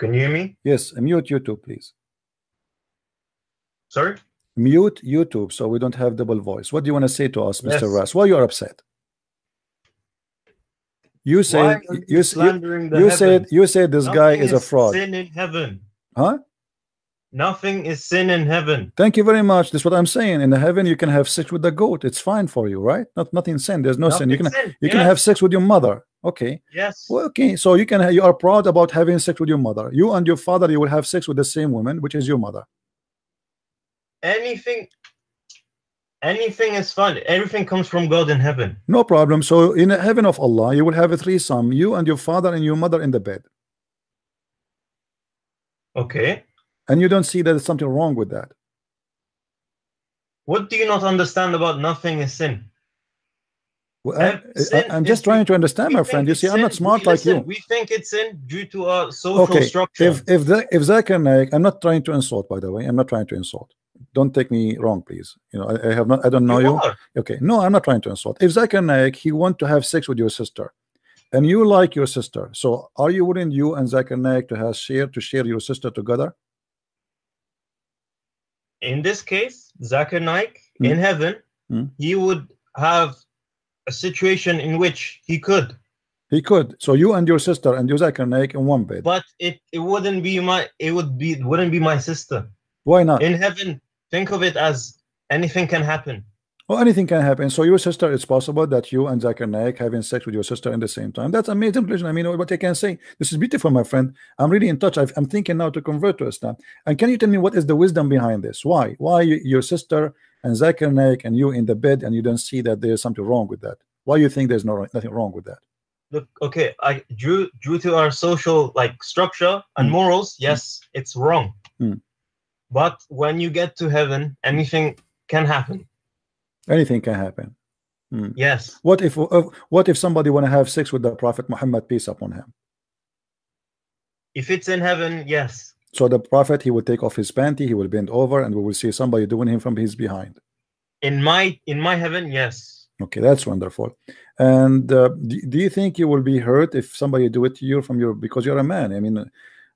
Can you hear me? Yes, mute YouTube, please. Sorry? Mute YouTube so we don't have double voice. What do you want to say to us, Mr. Yes. Ras? Why you are upset? You Why said you, you you, you said you said this guy Nothing is a fraud. Sin in heaven. Huh? Nothing is sin in heaven. Thank you very much. That's what I'm saying. In the heaven, you can have sex with the goat. It's fine for you, right? Not nothing sin. There's no sin. You can sin. you can have sex with your mother. Okay. Yes. Well, okay. So you can you are proud about having sex with your mother. You and your father, you will have sex with the same woman, which is your mother. Anything. Anything is fun. Everything comes from God in heaven. No problem. So in the heaven of Allah, you will have a threesome. You and your father and your mother in the bed, Okay. and you don't see that there's something wrong with that. What do you not understand about nothing is sin? Well, I, am just trying to understand, my friend. You see, I'm not smart we, like you. We think it's in due to our social Okay, structure. if if the, if Zakir Naik, I'm not trying to insult, by the way. I'm not trying to insult. Don't take me wrong, please. You know, I, I have not. I don't know you. are. Okay, no, I'm not trying to insult. If Zakir Naik, he want to have sex with your sister, and you like your sister, so are you willing you and Zakir Naik to have share to share your sister together? In this case, Zakir Naik Hmm. in heaven, Hmm. he would have a situation in which he could, He could. So you and your sister and your Zakir Naik in one bed. but it, it wouldn't be my it would be it wouldn't be my sister. Why not? In heaven, think of it as anything can happen. Well, anything can happen. So your sister, it's possible that you and Zakir Naik having sex with your sister in the same time. That's amazing. Pleasure. I mean, what I can say. This is beautiful, my friend. I'm really in touch. I've, I'm thinking now to convert to Islam. And can you tell me what is the wisdom behind this? Why? Why your sister and Zakir Naik and you in the bed and you don't see that there's something wrong with that? Why do you think there's no nothing wrong with that? Look, okay, I due due to our social like structure and Hmm. morals, yes, it's wrong. Hmm. But when you get to heaven, anything can happen. Anything can happen. Yes. What if uh, what if somebody want to have sex with the Prophet Muhammad peace upon him? If it's in heaven, yes. So the Prophet he will take off his panty, he will bend over, and we will see somebody doing him from his behind. In my in my heaven, yes. Okay, that's wonderful. And uh, do, do you think you will be hurt if somebody do it to you from your because you're a man? I mean,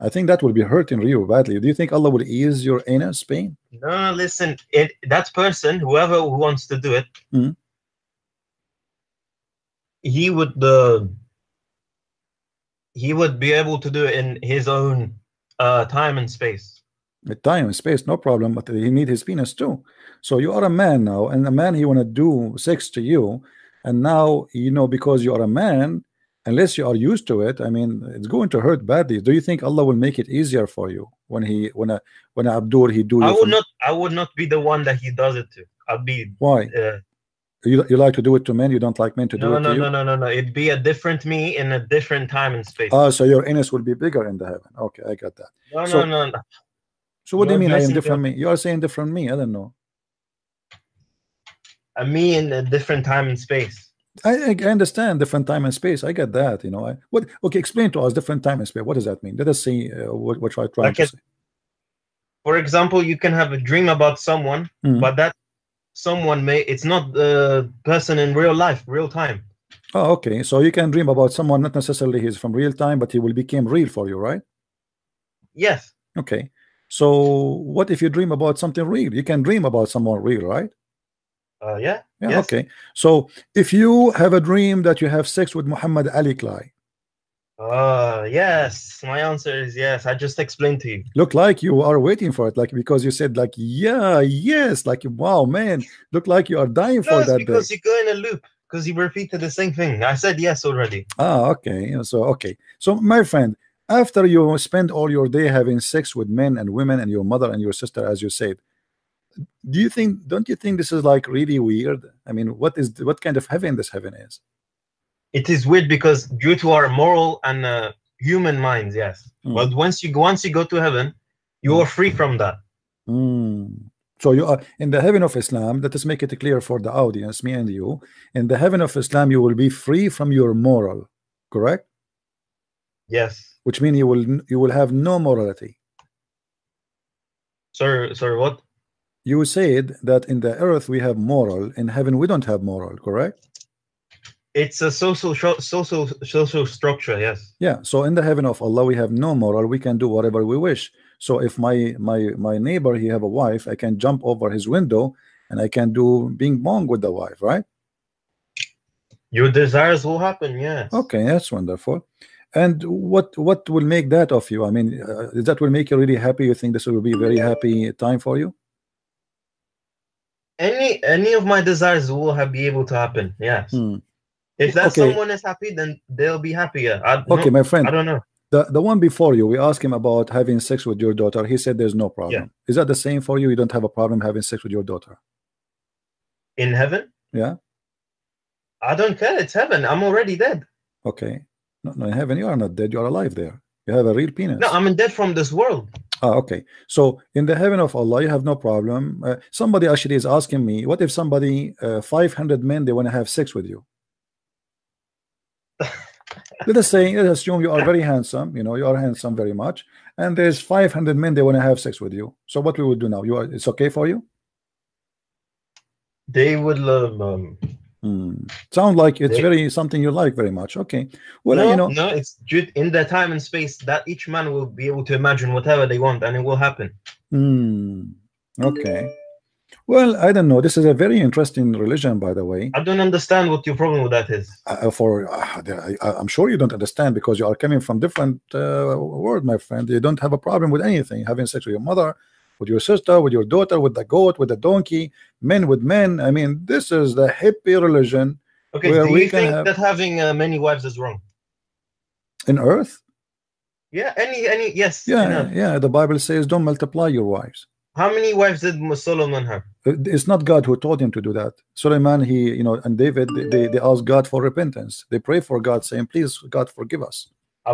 I think that will be hurting you badly. Do you think Allah will ease your anus pain? No, listen. It that person, whoever wants to do it, Mhm. he would uh, he would be able to do it in his own uh, time and space. With time and space, no problem. But he need his penis too. So you are a man now, and a man he want to do sex to you, and now you know because you are a man, unless you are used to it. I mean, it's going to hurt badly. Do you think Allah will make it easier for you when he when a when a Abdur he do? I would not. I would not be the one that he does it to. I'd be. Why? Uh, You, you like to do it to men? You don't like men to do no, it no, to you? no, no, no, no. It'd be a different me in a different time and space. Ah, so your anus will be bigger in the heaven. Okay, I got that. no, so- no, no, no. So what do you mean I am different me? You are saying different me. I don't know. A me in a different time and space. I, I understand different time and space. I get that. You know. I, what? Okay, explain to us different time and space. What does that mean? Let us see uh, what what I try Like to it- say. For example, you can have a dream about someone, Mhm. but that someone may it's not the person in real life, real time. Oh, okay. So you can dream about someone, not necessarily he's from real time, but he will become real for you, right? Yes. Okay. So what if you dream about something real? You can dream about someone real, right? Uh, yeah. Yeah. Yes. Okay. So if you have a dream that you have sex with Muhammad Ali Clay, Uh, yes. My answer is yes. I just explained to you. look like you are waiting for it, like because you said like yeah, yes, like wow, man, look like you are dying No, for that because day. you go in a loop because you repeated the same thing. I said yes already. Ah, okay. So okay. So my friend, after you spend all your day having sex with men and women and your mother and your sister, as you said, do you think? Don't you think this is like really weird? I mean, what is what kind of heaven this heaven is? It is weird because due to our moral and uh, human minds, yes. Mm. But once you once you go to heaven, you are free from that. Mm. So you are in the heaven of Islam. Let us make it clear for the audience, me and you. In the heaven of Islam, you will be free from your moral, correct? Yes. Which means you will you will have no morality. Sorry, sorry. What? You said that in the earth we have moral, in heaven we don't have moral, correct? It's a social social social structure. Yes. Yeah. So in the heaven of Allah, we have no moral. We can do whatever we wish. So if my my my neighbor he have a wife, I can jump over his window and I can do being bong with the wife, right? Your desires will happen. Yes. Okay, that's wonderful. And what what will make that of you? I mean, uh, that will make you really happy. You think this will be a very happy time for you? Any any of my desires will have be able to happen. Yes. Hmm. If that Okay. someone is happy, then they'll be happier. I, Okay, no, my friend. I don't know. the the one before you, we asked him about having sex with your daughter. He said there's no problem. Yeah. Is that the same for you? You don't have a problem having sex with your daughter? In heaven, Yeah. I don't care. It's heaven. I'm already dead. Okay. No, no, in heaven you are not dead. You are alive there. You have a real penis. No, I'm in dead from this world. Ah, okay. So in the heaven of Allah, you have no problem. Uh, somebody actually is asking me, what if somebody, uh, 500 men, they want to have sex with you? Let us say, let us assume you are very handsome. You know, you are handsome very much, and there's 500 men they want to have sex with you. So what we would do now? You are, it's okay for you? They would love. Um, Hmm. Sound like it's They- very something you like very much. Okay. Well, no, you know, no, it's in the time and space that each man will be able to imagine whatever they want, and it will happen. hmm. Okay. Well, I don't know. This is a very interesting religion, by the way. I don't understand what your problem with that is. uh, for uh, I, I'm sure you don't understand because you are coming from different uh, world, my friend. You don't have a problem with anything, having sex with your mother, with your sister, with your daughter, with the goat, with the donkey, men with men. I mean, this is the hippie religion Okay, Where do we you think have- that having uh, many wives is wrong? in earth. Yeah, any, any, yes. Yeah, yeah. The Bible says, "Don't multiply your wives." How many wives did Solomon have? Uh, It's not God who told him to do that. Suleiman, he, you know, and David, they, they, ask God for repentance. They pray for God, saying, "Please, God, forgive us."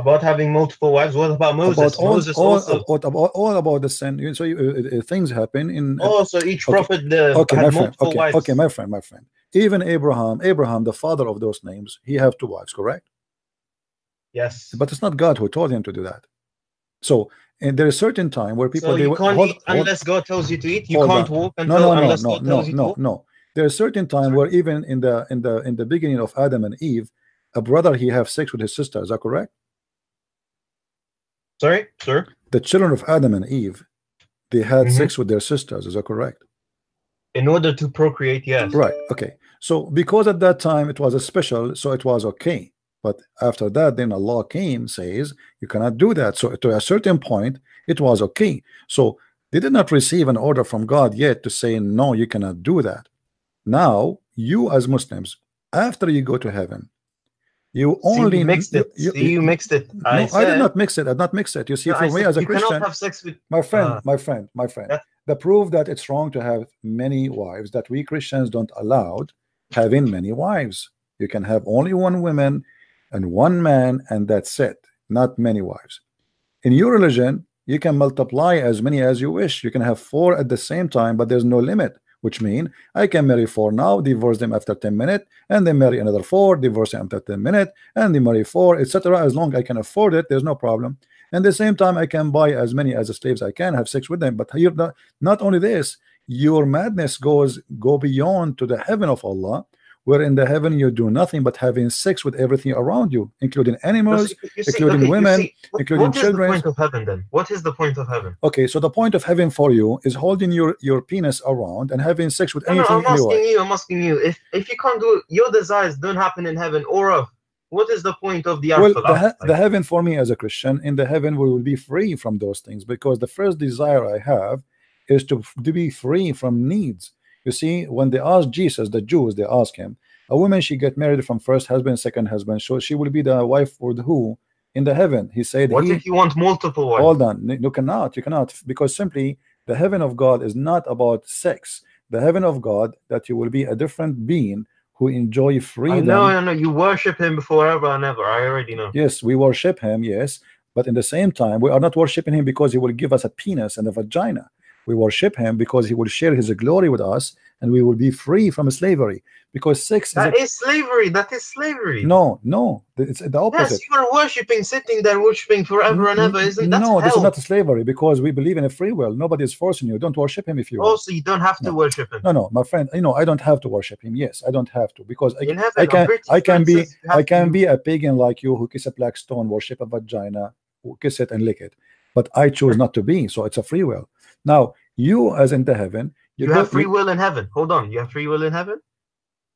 About having multiple wives? What about Moses? about all, Moses all, also. about, about all about the sin. So you, uh, uh, things happen in also, each okay. prophet uh, okay, my had friend. multiple Okay, wives. okay, my friend, my friend. Even Abraham, Abraham, the father of those names, he have two wives, correct? yes. But it's not God who told him to do that. So, and there is certain time where people so they you can't hold- eat unless God tells you to eat. You can't on. walk no, until no, no, unless no, God no, tells you to no, walk. no. There is certain time where even in the in the in the beginning of Adam and Eve, a brother he have sex with his sister. Is that correct? Sorry, sir. The children of Adam and Eve, they had Mhm. sex with their sisters. Is that correct? In order to procreate, yes. Right. Okay. So because at that time it was a special, so it was okay. But after that, then Allah came, says you cannot do that. So to a certain point, it was okay. So they did not receive an order from God yet to say no, you cannot do that. Now you as Muslims, after you go to heaven, you See, only you mixed it. you- See, you mixed it. no, I, I, did not mix it. I did not mix it. You see, No, for I me said as a you Christian, have sex with. my friend, Uh, my friend, my friend. Yeah. The proof that it's wrong to have many wives, that we Christians don't allow having many wives. You can have only one woman and one man, and that's it, not many wives. In your religion, you can multiply as many as you wish. You can have four at the same time, but there's no limit, which means I can marry four now, divorce them after 10 minutes, and then marry another four, divorce them after 10 minutes, and then marry four, etc. As long I can afford it, there's no problem. And the same time, I can buy as many as slaves I can, have sex with them. But here, not, not only this, your madness goes go beyond to the heaven of Allah, where in the heaven you do nothing but having sex with everything around you, including animals. See- including okay, women, see, what- including what is children. the point of heaven then? What is the point of heaven? Okay, so the point of heaven for you is holding your your penis around and having sex with No, no, I'm asking anyway. you. I'm asking you. If if you can't do your desires don't happen in heaven or earth. What is the point of the Well, afterlife? the, he- the heaven for me as a Christian, in the heaven we will be free from those things because the first desire I have is to, to be free from needs. You see, when they ask Jesus, the Jews, they ask him, a woman she get married from first husband, second husband, so she will be the wife for the who in the heaven. He said, what he, if you want multiple wives? hold on, you cannot, you cannot, because simply the heaven of God is not about sex. The heaven of God that you will be a different being who enjoy I freedom. know, I know. You worship him forever and ever. I already know. Yes, we worship him, yes, but in the same time, we are not worshiping him because he will give us a penis and a vagina. We worship him because he will share his glory with us and we will be free from slavery because sex That is is slavery. That is slavery. no no it's the opposite Yes, you are worshiping, sitting there worshiping forever and ever. Isn't that no, this is not slavery because we believe in a free will. Nobody is forcing you. Don't worship him if you. Oh, also, you don't have to No. worship him. No, no, my friend. You know, I don't have to worship him. Yes, I don't have to because I, heaven, I can, I can be, says you have I can to- be a pagan like you who kiss a black stone, worship a vagina, who kiss it and lick it. But I choose not to be. So it's a free will. Now, you as in the heaven, You go- have free will in heaven. Hold on. You have free will in heaven?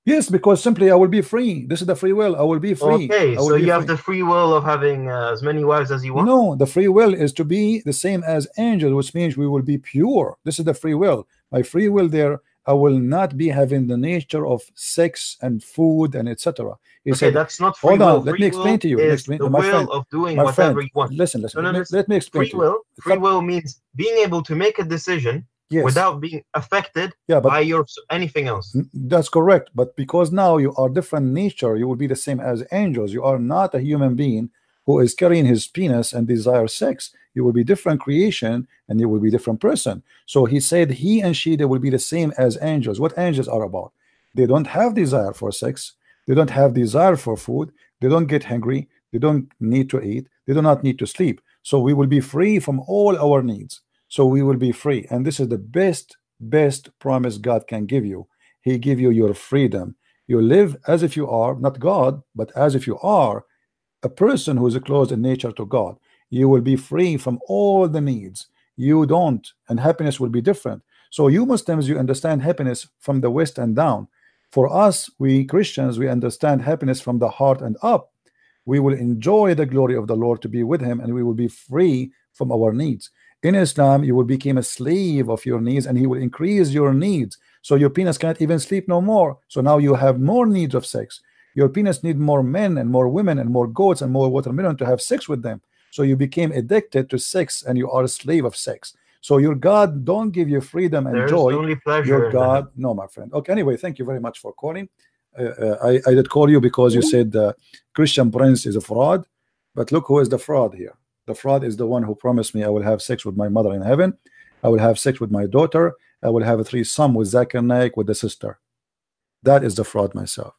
Yes, because simply I will be free. This is the free will. I will be free. Okay, I will so you have the free will of having uh, as many wives as you want? No, the free will is to be the same as angels, which means we will be pure. This is the free will. My free will there, I will not be having the nature of sex and food and etc. He Okay, said, that's not free hold will. on, let Free me explain to you. Let me is explain- the my will friend- of doing whatever friend, you want. listen, listen, No, no, let, me- let me explain Free will, free will means being able to make a decision Yes, without being affected yeah, but by your anything else. That's correct. But because now you are different nature, you will be the same as angels. You are not a human being who is carrying his penis and desire sex. You will be different creation and you will be different person. So he said he and she they will be the same as angels. What angels are about? They don't have desire for sex. They don't have desire for food. They don't get hungry. They don't need to eat. They do not need to sleep. So we will be free from all our needs. So we will be free. And this is the best, best promise God can give you. He give you your freedom. You live as if you are not God, but as if you are a person who is close in nature to God. You will be free from all the needs. You don't, and happiness will be different. So you Muslims, you understand happiness from the west and down. For us, we Christians, we understand happiness from the heart and up. We will enjoy the glory of the Lord to be with Him, and we will be free from our needs. In Islam, you will become a slave of your needs, and He will increase your needs. So your penis cannot even sleep no more. So now you have more needs of sex. Your penis need more men and more women and more goats and more watermelon to have sex with them. So you became addicted to sex, and you are a slave of sex. So your God don't give you freedom and There's joy only pleasure. your God. No, my friend. Okay. Anyway, thank you very much for calling. Uh, uh, I I did call you because you said uh, Christian Prince is a fraud, but look who is the fraud here. The fraud is the one who promised me I will have sex with my mother in heaven. I will have sex with my daughter. I will have a threesome with Zakir Naik with the sister. That is the fraud myself.